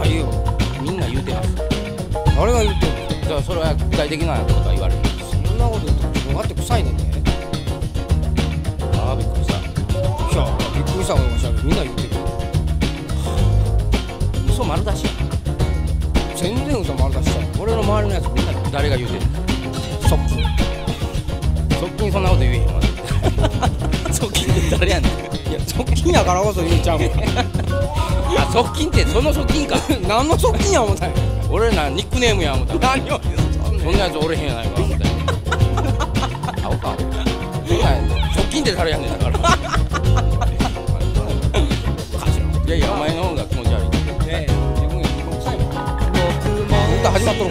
ないよ。みんな言うてます。誰が言ってんの？だからそれは具体的なことは言われるそんなこと言って自分がって臭いねんねああびっくりした。いやびっくりしたことがしゃべみんな言ってる嘘丸出しや。全然嘘丸出しちゃう。俺の周りのやつみんな誰が言うてんの？側近側近そんなこと言えへんわ側近って誰やねんいや側近やからこそ言っちゃうもんあ側近ってその側近か。何の側近や思ったんや俺らニックネームや思った。何をそんなやつおれへんやないか思った。よ青か側近って誰やねん。だから。いやいやお前の方が気持ち悪い。ねえ。自分が臭いもん僕も歌始まっと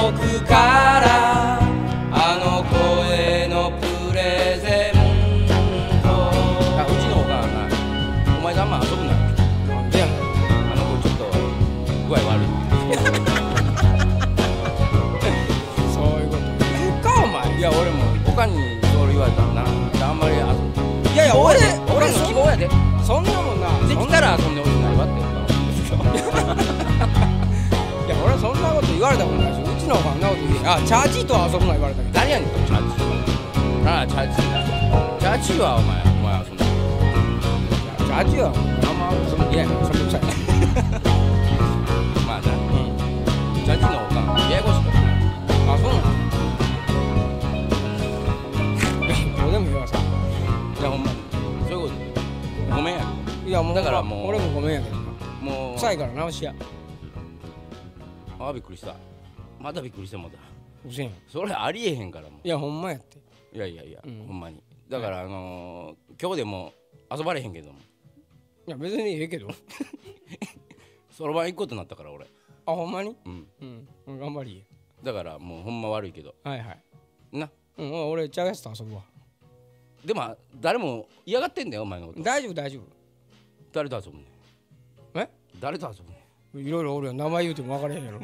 僕からあの子へのプレゼント。あうちのおかんお前とあんま遊ぶななんでやあの子ちょっと具合悪い。そういうことかお前いや俺もおかんにそれ言われたらなあんまり遊ぶいやいや俺俺の希望やでそんなもんなできたら遊んでほしくないわって言ったいや俺そんなこと言われたことないしうちのおかんなこと言えあチャージーと遊ぶな言われたけど誰やねんチャーチああチャーチチャーチはお前お前遊んでチャージーはあんまその嫌やなそれ臭いまあなチャーチのおかんややこしいからあそうなのどうでもいいわさいやほんまにそういうことごめんやいやもうだからもう俺もごめんやけどもう臭いから直しやああびっくりした。またびっくりしてもうた。うせん。いそれありえへんからもやほんまやって。ういやいやいや、うん。ほんまに。だからあのー今日でも遊ばれへんけども。いや別にええけど。そろばん行くことになったから俺。あほんまに？うん。うん。頑張りや。だからもうほんま悪いけど。はいはい。な。うん俺ちゃうやつと遊ぶわ。でも誰も嫌がってんだよお前のこと。大丈夫大丈誰と遊ぶねん？え？誰と遊ぶねいろいろおるよ名前言うても分からへんやろ。